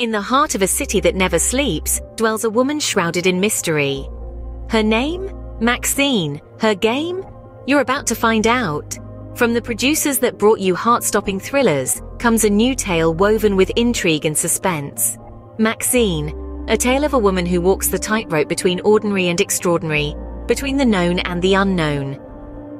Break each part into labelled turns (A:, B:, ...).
A: In the heart of a city that never sleeps dwells a woman shrouded in mystery. Her name? Maxine. Her game? You're about to find out. From the producers that brought you heart-stopping thrillers comes a new tale woven with intrigue and suspense. Maxine, a tale of a woman who walks the tightrope between ordinary and extraordinary, between the known and the unknown.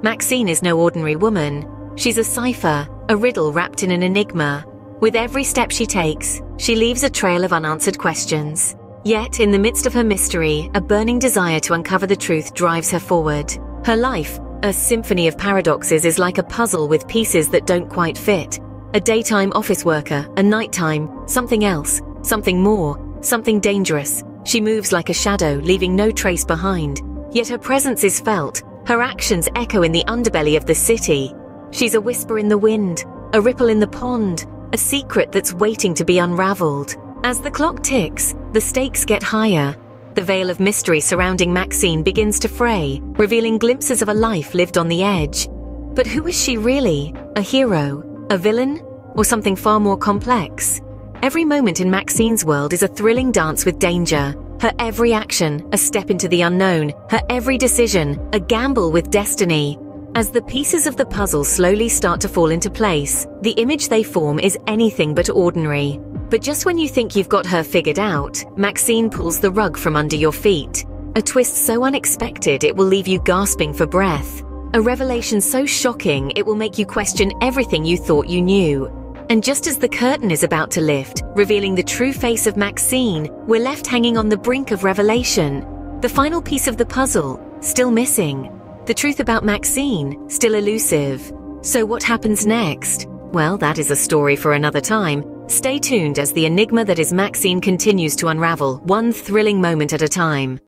A: Maxine is no ordinary woman. She's a cipher, a riddle wrapped in an enigma. With every step she takes, she leaves a trail of unanswered questions. Yet, in the midst of her mystery, a burning desire to uncover the truth drives her forward. Her life, a symphony of paradoxes, is like a puzzle with pieces that don't quite fit. A daytime office worker, a nighttime, something else, something more, something dangerous. She moves like a shadow, leaving no trace behind. Yet her presence is felt, her actions echo in the underbelly of the city. She's a whisper in the wind, a ripple in the pond, a secret that's waiting to be unraveled. As the clock ticks, the stakes get higher. The veil of mystery surrounding Maxine begins to fray, revealing glimpses of a life lived on the edge. But who is she really? A hero? A villain? Or something far more complex? Every moment in Maxine's world is a thrilling dance with danger. Her every action, a step into the unknown. Her every decision, a gamble with destiny. As the pieces of the puzzle slowly start to fall into place, the image they form is anything but ordinary. But just when you think you've got her figured out, Maxine pulls the rug from under your feet. A twist so unexpected it will leave you gasping for breath. A revelation so shocking it will make you question everything you thought you knew. And just as the curtain is about to lift, revealing the true face of Maxine, we're left hanging on the brink of revelation. The final piece of the puzzle, still missing. The truth about Maxine, still elusive. So what happens next? Well, that is a story for another time. Stay tuned as the enigma that is Maxine continues to unravel, one thrilling moment at a time.